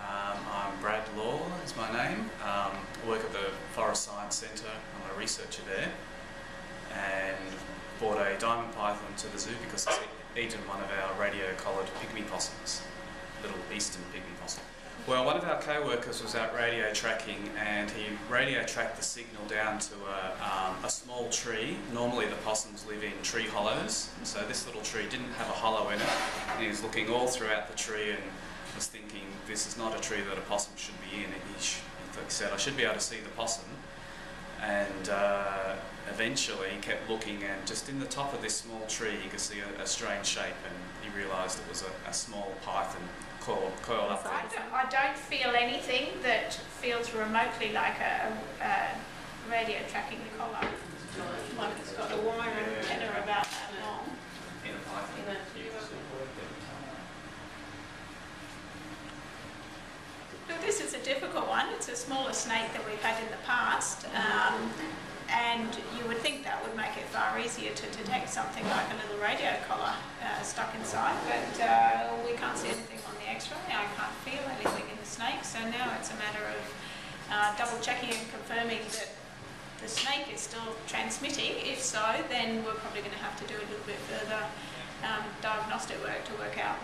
Um, I'm Brad Law, is my name. Um, I work at the Forest Science Centre. I'm a researcher there. And brought a diamond python to the zoo because it's eaten one of our radio-collared pygmy possums, little eastern pygmy possum. Well, one of our co-workers was out radio tracking and he radio tracked the signal down to a, um, a small tree. Normally the possums live in tree hollows, so this little tree didn't have a hollow in it. And he was looking all throughout the tree and was thinking, this is not a tree that a possum should be in. He, he said, I should be able to see the possum. And uh, eventually he kept looking and just in the top of this small tree you could see a, a strange shape and he realised it was a, a small python coiled, coiled up I there. don't, I don't feel anything that feels remotely like a, a radio tracking collar. One that's got a wire antenna about that long. In a python. Look, this is a difficult one. It's a smaller snake than we've had in the past. Um, and you would think that would make it far easier to detect something like a little radio collar uh, stuck inside, but uh, we can't see anything on the x-ray. I can't feel anything in the snake, so now it's a matter of uh, double checking and confirming that the snake is still transmitting. If so, then we're probably going to have to do a little bit further um, diagnostic work to work out